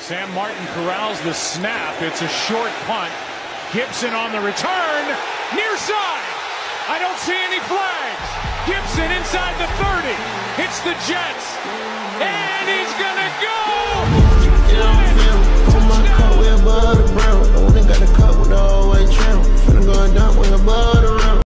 Sam Martin corrals the snap. It's a short punt. Gipson on the return. Near side. I don't see any flags. Gipson inside the 30. Hits the Jets.